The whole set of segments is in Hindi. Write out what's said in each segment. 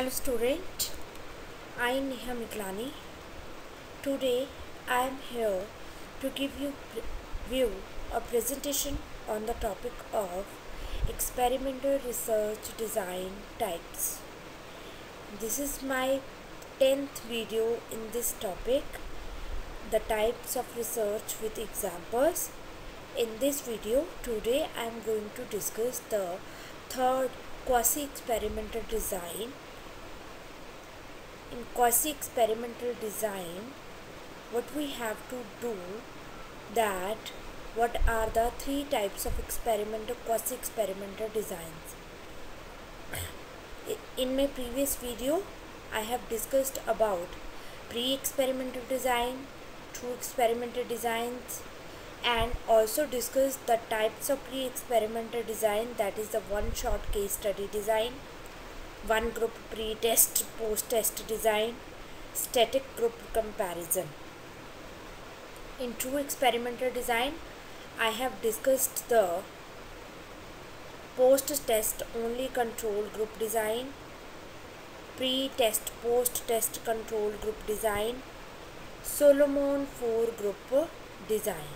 Hello student, I am Neha Miklani. Today I am here to give you view a presentation on the topic of experimental research design types. This is my 10th video in this topic, the types of research with examples. In this video today I am going to discuss the third quasi experimental design in quasi experimental design what we have to do that what are the three types of experimental quasi experimental designs in my previous video i have discussed about pre experimental design true experimental designs and also discussed the types of pre experimental design that is the one shot case study design one group pre-test post-test design static group comparison. In true experimental design i have discussed the post-test only control group design pre-test post-test control group design solomon 4 group design.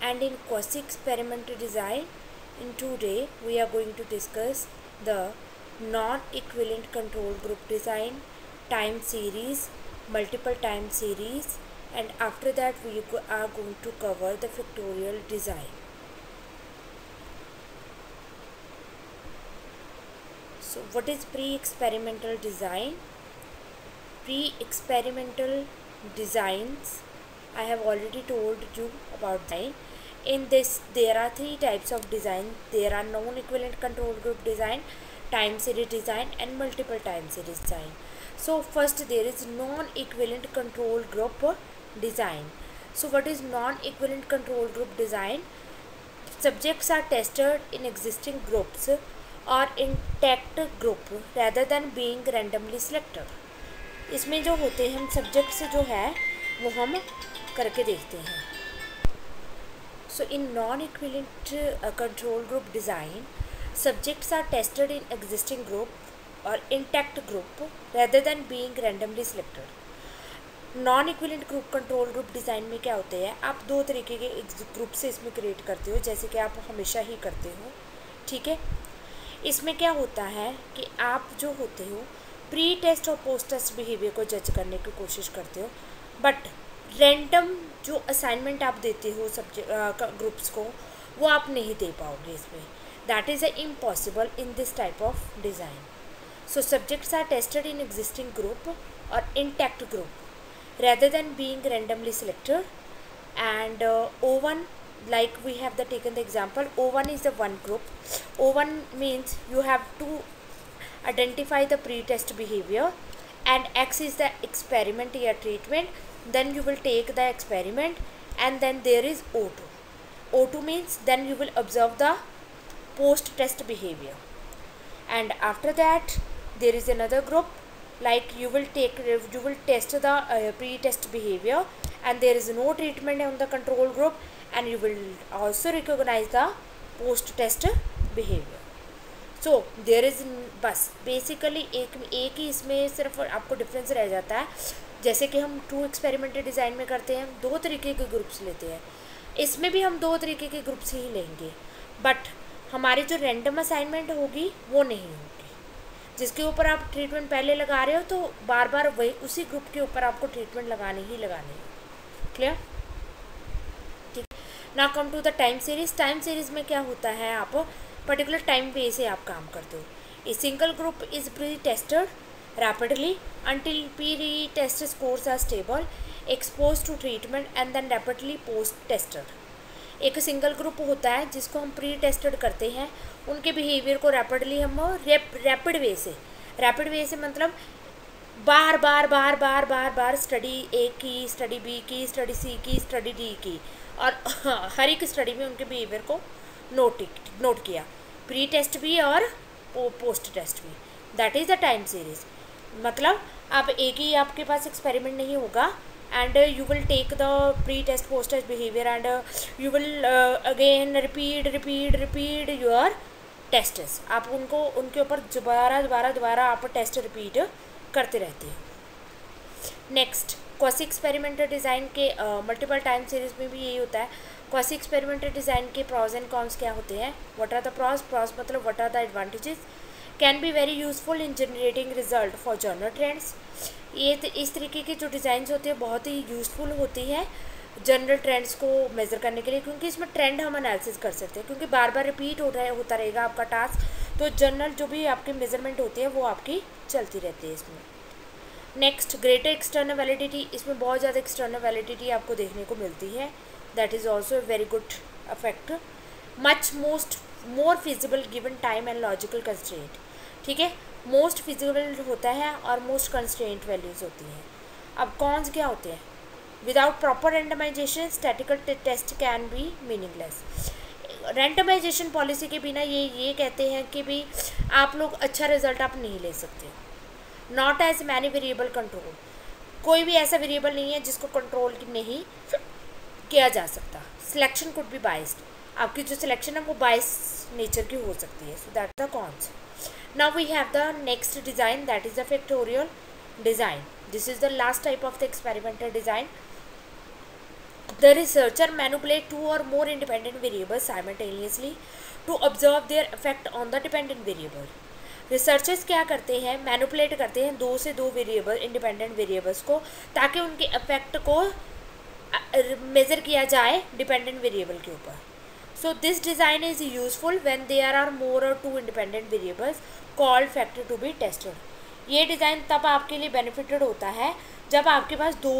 And in quasi experimental design in today we are going to discuss the non-equivalent control group design time series multiple time series and after that we are going to cover the factorial design. So what is pre-experimental design? Pre-experimental designs i have already told you about design in this there are three types of design there are non-equivalent control group design time series design and multiple time series design so first there is non-equivalent control group design so what is non-equivalent control group design subjects are tested in existing groups or intact group rather than being randomly selected होते हैं हम सब्जेक्ट से जो है वो हम करके देखते हैं so in non-equivalent uh, control group design subjects are tested in existing group or intact group rather than being randomly selected. Non equivalent group control group design में क्या होते हैं? आप दो तरीके के ग्रुप से इसमें क्रिएट करते हो जैसे कि आप हमेशा ही करते हो ठीक है? इसमें क्या होता है कि आप जो होते हो प्री टेस्ट और पोस्ट टेस्ट बिहेवियर को जज करने की कोशिश करते हो बट रैंडम जो असाइनमेंट आप देते हो सब्जेक्ट ग्रुप्स को वो आप नहीं दे पाओगे इसमें। That is a impossible in this type of design so subjects are tested in existing group और intact group rather than being randomly selected and O one like we have the taken the example O one is the one group O one means you have to identify the pre test behaviour and X is the experiment या treatment then you will take the experiment and then there is o2 o2 means then you will observe the post test behavior and after that there is another group like you will take you will test the uh, pre-test behavior and there is no treatment on the control group and you will also recognize the post-test behavior so there is बस बेसिकली एक एक ही इसमें सिर्फ़ आपको डिफरेंस रह जाता है जैसे कि हम टू एक्सपेरिमेंटल डिज़ाइन में करते हैं दो तरीके के ग्रुप्स लेते हैं। इसमें भी हम दो तरीके के ग्रुप्स ही लेंगे बट हमारी जो रैंडम असाइनमेंट होगी, वो नहीं होगी। जिसके ऊपर आप ट्रीटमेंट पहले लगा रहे हो तो बार बार वही, उसी ग्रुप के ऊपर आपको ट्रीटमेंट लगाने ही लगाने क्लियर ठीक। ना come to the time series time series में क्या होता है आप? पर्टिकुलर टाइम पे से आप काम करते हो। A single group is pre tested rapidly until pre test scores are stable, exposed to treatment, and then rapidly post tested एक सिंगल ग्रुप होता है जिसको हम प्री टेस्टेड करते हैं, उनके बिहेवियर को रैपिडली हम रैपिड वे से रैपिड वे से मतलब बार बार बार बार बार बार स्टडी ए की स्टडी बी की स्टडी सी की स्टडी डी की, और हर एक स्टडी में उनके बिहेवियर को नोट नोट किया। प्री टेस्ट भी और पोस्ट टेस्ट भी। That is the time series मतलब अब एक ही आपके पास एक्सपेरिमेंट नहीं होगा and uh, you will take the pre-test post-test behavior and uh, you will uh, again repeat repeat आप उनको उनके ऊपर दोबारा दोबारा दोबारा आप टेस्ट रिपीट करते रहते हैं। नेक्स्ट क्वासी एक्सपेरिमेंटल डिज़ाइन के मल्टीपल टाइम सीरीज़ में भी यही होता है। क्वासी एक्सपेरिमेंटल डिज़ाइन के प्रॉज एंड कॉन्स क्या होते हैं? What are the pros pros मतलब what are the advantages can be very useful in generating result for general trends ये इस तरीके की जो डिज़ाइंस होती है, बहुत ही यूज़फुल होती है जनरल ट्रेंड्स को मेज़र करने के लिए, क्योंकि इसमें ट्रेंड हम एनालिसिस कर सकते हैं, क्योंकि बार बार रिपीट हो रहा है होता रहेगा आपका टास्क तो जनरल जो भी आपकी मेज़रमेंट होती है, वो आपकी चलती रहती है इसमें। नेक्स्ट ग्रेटर एक्सटर्नल वैलिडिटी इसमें बहुत ज़्यादा एक्सटर्नल वैलिडिटी आपको देखने को मिलती है। That is also a very good affect much most more feasible given time and logical constraint ठीक है? मोस्ट फिजिबल होता है और मोस्ट कंस्टेंट वैल्यूज़ होती हैं। अब कौन क्या होते हैं? Without proper randomisation statistical test can be meaningless randomisation policy के बिना ये ये कहते हैं कि भी आप लोग अच्छा रिज़ल्ट आप नहीं ले सकते। Not as many variable control कोई भी ऐसा वेरिएबल नहीं है जिसको कंट्रोल नहीं किया जा सकता। सिलेक्शन कुड बी बाइस्ड आपकी जो सिलेक्शन है वो बाइस नेचर की हो सकती है। So that the cons now we have the next design that is the factorial design this is the last type of the experimental design the researcher manipulate two or more independent variables simultaneously to observe their effect on the dependent variable researchers क्या करते हैं मैनुपुलेट करते हैं दो से दो वेरिएबल इंडिपेंडेंट वेरिएबल्स को ताकि उनके इफ़ेक्ट को मेज़र किया जाए डिपेंडेंट वेरिएबल के ऊपर So, this design is useful when there are more or two independent variables called factor to be tested. ये डिज़ाइन तब आपके लिए बेनिफिटेड होता है जब आपके पास दो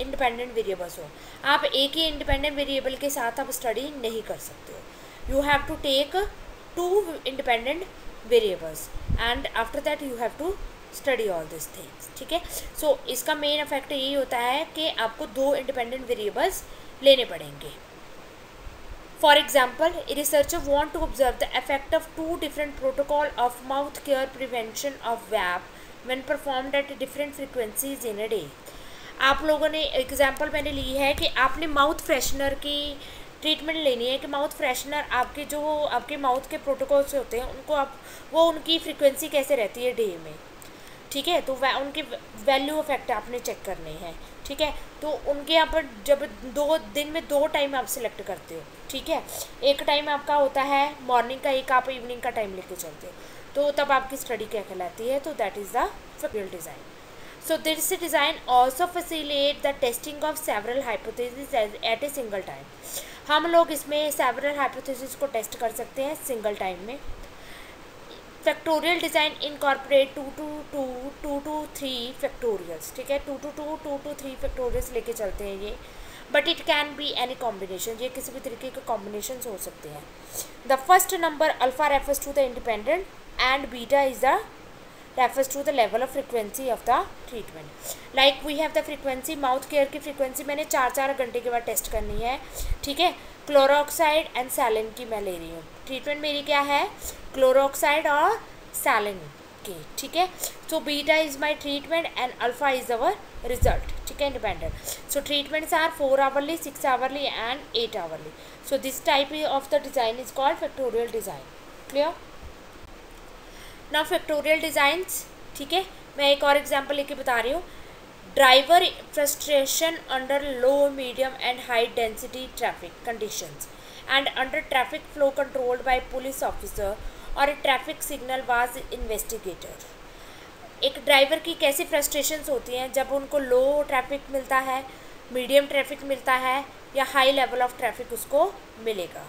इंडिपेंडेंट वेरिएबल्स हो। आप एक ही इंडिपेंडेंट वेरिएबल के साथ आप स्टडी नहीं कर सकते। हो you have to take two independent variables and after that you have to study all this things ठीक है? सो इसका मेन इफ़ेक्ट यही होता है कि आपको दो इंडिपेंडेंट वेरिएबल्स लेने पड़ेंगे। For example research want to observe the effect of two different protocol of mouth care prevention of VAP when perform at different frequencies in a day आप लोगों ने एग्ज़ाम्पल मैंने ली है कि आपने माउथ फ्रेशनर की ट्रीटमेंट लेनी है कि माउथ फ्रेशनर आपके जो, आपके माउथ के प्रोटोकॉल्स होते हैं, उनको आप, वो उनकी फ्रिक्वेंसी कैसे रहती है डे में? ठीक है? तो वह उनके वैल्यू इफ़ेक्ट आपने चेक करने हैं, ठीक है? तो उनके यहाँ पर जब दो, दिन में दो टाइम आप सिलेक्ट करते हो, ठीक है? एक टाइम आपका होता है मॉर्निंग का, एक आप इवनिंग का टाइम लेके चलते हो। तो तब आपकी स्टडी क्या कहलाती है? तो that is the factorial design so this design also facilitate the testing of several hypothesis at a single time हम लोग इसमें सेवरल हाइपोथेसिस को टेस्ट कर सकते हैं सिंगल टाइम में. Factorial design incorporate two two two three factorials ठीक है? Two two two two two three factorials लेके चलते हैं ये। But it can be any combination ये किसी भी तरीके के कॉम्बिनेशन हो सकते हैं। The first number alpha refers to the independent and beta is the refers to the level of frequency of the treatment like we have the frequency mouth care की फ्रिक्वेंसी मैंने चार चार घंटे के बाद टेस्ट करनी है, ठीक है? क्लोरोक्साइड एंड सैलिन की मैं ले रही हूँ ट्रीटमेंट मेरी क्या है? क्लोरोक्साइड और सैलिन की ठीक है? So beta is my treatment and alpha is our result ठीक है independent so treatments are four hourly six hourly and eight hourly so this type of the design is called factorial design clear ना फैक्टोरियल डिज़ाइंस ठीक है? मैं एक और एग्ज़ाम्पल लेके बता रही हूँ. Driver frustration under low medium and high density traffic conditions and under traffic flow controlled by police officer और a traffic signal was investigator एक ड्राइवर की कैसी फ्रस्ट्रेशंस होती हैं जब उनको लो ट्रैफ़िक मिलता है मीडियम ट्रैफ़िक मिलता है या हाई लेवल ऑफ़ ट्रैफ़िक उसको मिलेगा।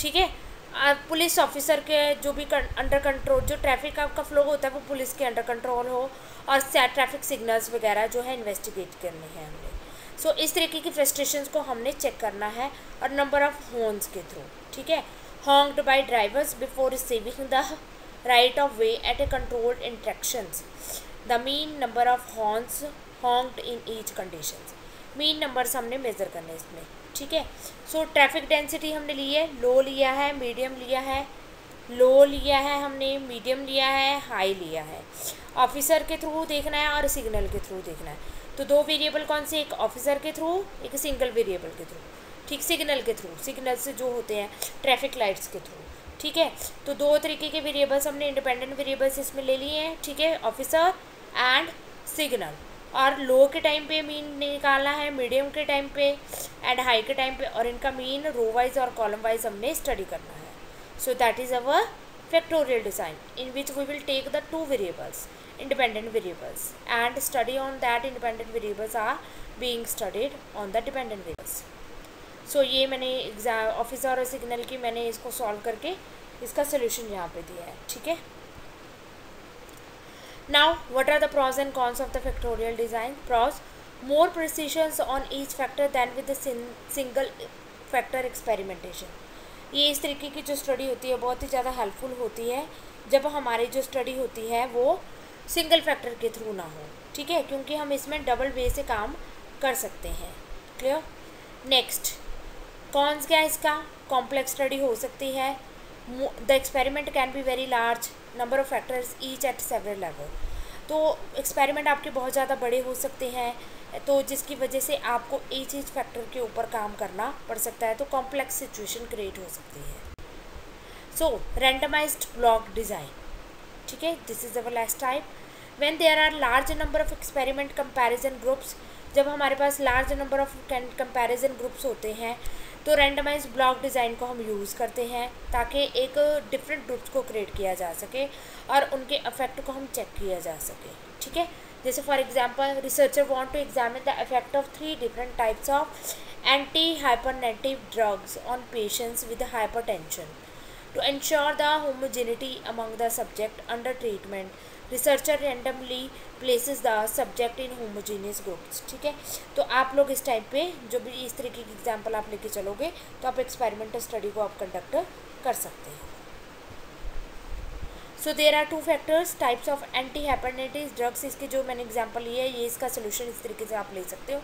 ठीक है? पुलिस ऑफिसर के जो भी अंडर कंट्रोल जो ट्रैफ़िक आपका फ्लो होता है वो पुलिस के अंडर कंट्रोल हो और ट्रैफ़िक सिग्नल्स वगैरह जो है इन्वेस्टिगेट करने हैं हमने। सो so, इस तरीके की फ्रस्ट्रेशन को हमने चेक करना है और नंबर ऑफ़ होन्स के थ्रू ठीक है? Honked by drivers before receiving the right of way at a controlled intersections the mean number of horns honked in each condition mean numbers हमने मेज़र करने इसमें, ठीक है? सो ट्रैफ़िक डेंसिटी हमने ली है लो लिया है मीडियम लिया है लो लिया है हमने मीडियम लिया है हाई लिया है। ऑफिसर के थ्रू देखना है और सिग्नल के थ्रू देखना है। तो दो वेरिएबल कौन से? एक ऑफिसर के थ्रू एक सिंगल वेरिएबल के थ्रू ठीक सिग्नल के थ्रू सिग्नल से जो होते हैं ट्रैफ़िक लाइट्स के थ्रू ठीक है? तो दो तरीके के वेरिएबल्स हमने इंडिपेंडेंट वेरिएबल्स इसमें ले लिए हैं, ठीक है? ऑफिसर एंड सिग्नल और लो के टाइम पे मीन निकालना है मीडियम के टाइम पे एंड हाई के टाइम पे, और इनका मीन रो वाइज और कॉलम वाइज हमने स्टडी करना है. So that is our factorial design, in which we will take the two variables, independent variables, and study on that independent variables are being studied on the dependent variables. So so, ये मैंने एग्ज़ाम ऑफिसर और सिग्नल की मैंने इसको सॉल्व करके इसका सोल्यूशन यहाँ पे दिया है ठीक है? Now what are the pros and cons of the factorial design pros more precisions on each factor than with single factor experimentation ये इस तरीके की जो स्टडी होती है बहुत ही ज़्यादा हेल्पफुल होती है जब हमारी जो स्टडी होती है वो सिंगल फैक्टर के थ्रू ना हो ठीक है? क्योंकि हम इसमें डबल वे से काम कर सकते हैं क्लियर नेक्स्ट कॉन्स क्या है इसका? कॉम्प्लेक्स स्टडी हो सकती है। The experiment can be very large, number of factors each at several level. तो एक्सपेरिमेंट आपके बहुत ज़्यादा बड़े हो सकते हैं तो जिसकी वजह से आपको ईच ईच फैक्टर के ऊपर काम करना पड़ सकता है तो कॉम्प्लेक्स सिचुएशन क्रिएट हो सकती है। सो रेंडमाइज्ड ब्लॉक डिज़ाइन ठीक है? This is our last type when there are large number of experiment comparison groups जब हमारे पास large number of comparison groups होते हैं तो रैंडमाइज ब्लॉक डिज़ाइन को हम यूज़ करते हैं ताकि एक डिफरेंट ग्रुप्स को क्रिएट किया जा सके और उनके अफेक्ट को हम चेक किया जा सके, ठीक है? जैसे for example researcher want to examine the effect of three different types of anti hypertensive drugs on patients with hypertension to ensure the homogeneity among the subject under treatment researcher randomly places the subject in homogeneous groups ठीक है? तो आप लोग इस टाइप पे जो भी इस तरीके की एग्जांपल आप लेके चलोगे तो आप एक्सपेरिमेंटल स्टडी को आप कंडक्ट कर सकते हैं। So there are two factors types of anti hypertensive drugs इसके जो मैंने एग्ज़ाम्पल लिया है, ये इसका सोल्यूशन इस तरीके से आप ले सकते हो।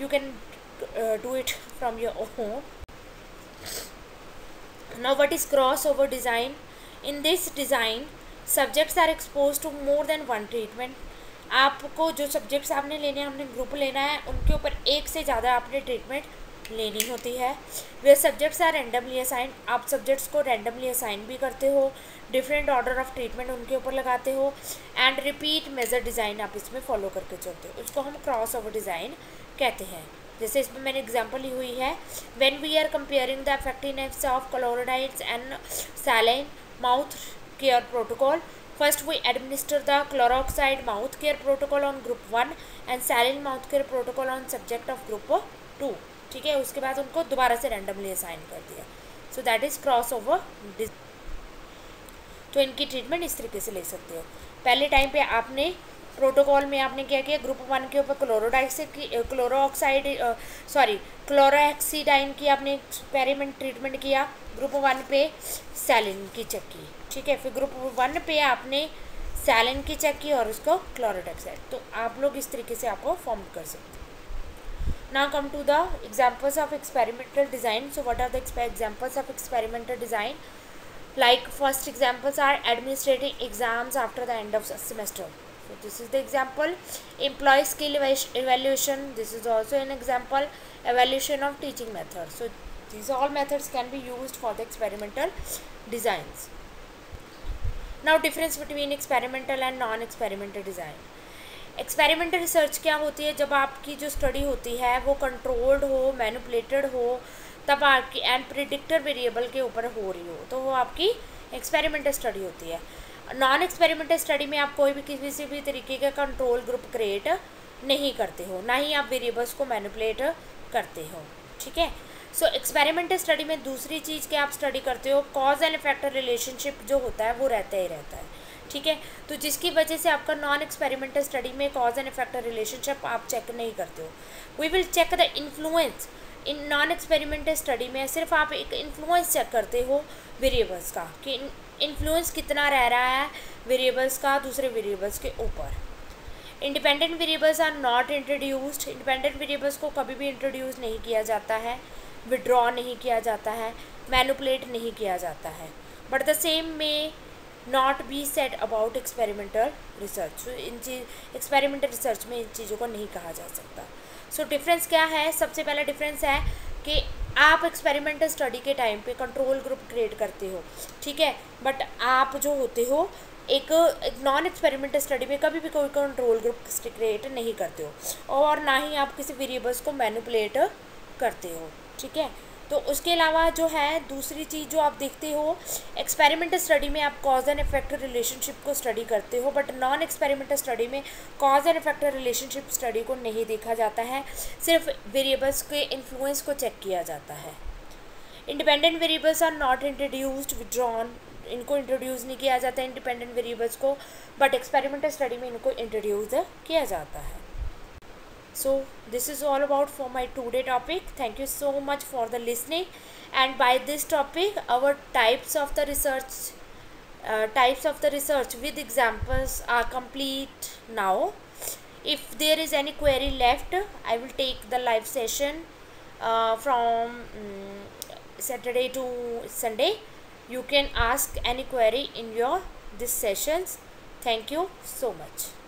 You can do it from your home now what is cross over design in this design subjects are expose to more than one treatment आपको जो सब्जेक्ट्स आपने लेने हैं, हमने ग्रुप लेना है, उनके ऊपर एक से ज़्यादा आपने ट्रीटमेंट लेनी होती है। वे सब्जेक्ट्स आर रैंडमली असाइन आप सब्जेक्ट्स को रैंडमली असाइन भी करते हो डिफरेंट ऑर्डर ऑफ़ ट्रीटमेंट उनके ऊपर लगाते हो एंड रिपीट मेजर डिज़ाइन आप इसमें फॉलो करके चलते हो। उसको हम क्रॉस ओवर डिज़ाइन कहते हैं। जैसे इसमें मैंने एग्जांपल ली हुई है when we are comparing the effectiveness of क्लोरोडाइड्स and saline mouth care protocol first we administer the chlorhexidine mouth care protocol on group one and saline mouth care protocol on subject of group two ठीक है? उसके बाद उनको दोबारा से रैंडमली असाइन कर दिया। So that is cross over तो इनकी ट्रीटमेंट इस तरीके से ले सकते हो। पहले टाइम पे आपने प्रोटोकॉल में आपने क्या किया? ग्रुप वन के ऊपर क्लोरोडाइसिक की क्लोरोक्साइड सॉरी क्लोरोक्सीडाइन की आपने एक्सपेरिमेंट ट्रीटमेंट किया। ग्रुप वन पे सैलिन की चेक की, ठीक है? फिर ग्रुप वन पे आपने सैलिन की चेक की और उसको क्लोरोडाइक्साइड तो आप लोग इस तरीके से आपको फॉर्म कर सकते ना come to the examples of experimental design so what are the examples of experimental design like first examples are administrative exams after the end of semester so this is the example employee skill evaluation this is also an example evaluation of teaching method so these all methods can be used for the experimental designs now difference between experimental and non experimental design experimental research क्या होती है जब आपकी जो स्टडी होती है वो कंट्रोल्ड हो मैनुपलेटेड हो तब आपकी एंड प्रिडिक्टर वेरिएबल के ऊपर हो रही हो तो वो आपकी एक्सपेरिमेंटल स्टडी होती है नॉन एक्सपेरिमेंटल स्टडी में आप कोई भी किसी भी तरीके का कंट्रोल ग्रुप क्रिएट नहीं करते हो, ना ही आप वेरिएबल्स को मैनुपलेट करते हो, ठीक है? सो एक्सपेरिमेंटल स्टडी में दूसरी चीज़ क्या आप स्टडी करते हो? कॉज एंड इफ़ेक्ट रिलेशनशिप जो होता है, वो रहता ही रहता है, ठीक है? तो जिसकी वजह से आपका नॉन एक्सपेरिमेंटल स्टडी में कॉज एंड इफ़ेक्ट रिलेशनशिप आप चेक नहीं करते हो। We will check the influence in non experimental study में, सिर्फ़ आप एक इन्फ्लुएंस चेक करते हो वेरिएबल्स का, कि इन्फ्लुएंस कितना रह रहा है वेरिएबल्स का दूसरे वेरिएबल्स के ऊपर। Independent variables are not introduced independent variables को कभी भी इंट्रोड्यूस नहीं किया जाता है। विड्रॉ नहीं किया जाता है। मैनुपलेट नहीं किया जाता है। But the same may not be set about experimental research इन चीज़ एक्सपेरिमेंटल रिसर्च में इन चीज़ों को नहीं कहा जा सकता। सो so, डिफरेंस क्या है? सबसे पहला डिफरेंस है कि आप एक्सपेरिमेंटल स्टडी के टाइम पे कंट्रोल ग्रुप क्रिएट करते हो, ठीक है? बट आप जो होते हो, एक नॉन एक्सपेरिमेंटल स्टडी में कभी भी कोई कंट्रोल ग्रुप क्रिएट नहीं करते हो। और ना ही आप किसी वेरिएबल्स को मैनिपुलेट करते हो, ठीक है? तो उसके अलावा जो है, दूसरी चीज़ जो आप देखते हो एक्सपेरिमेंटल स्टडी में आप कॉज एंड इफ़ेक्ट रिलेशनशिप को स्टडी करते हो बट नॉन एक्सपेरिमेंटल स्टडी में cause and effect relationship study को नहीं देखा जाता है। सिर्फ़ वेरिएबल्स के इन्फ्लुएंस को चेक किया जाता है। Independent variables are not introduced withdrawn इनको इंट्रोड्यूस नहीं किया जाता इंडिपेंडेंट वेरिएबल्स को बट एक्सपेरिमेंटल स्टडी में इनको इंट्रोड्यूस किया जाता है। So this is all about for my today topic. Thank you so much for the listening. And by this topic our types of the research uh, types of the research with examples are complete now. If there is any query left i will take the live session uh, from um, saturday to sunday. You can ask any query in your this sessions. Thank you so much